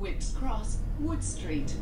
Whips Cross, Wood Street.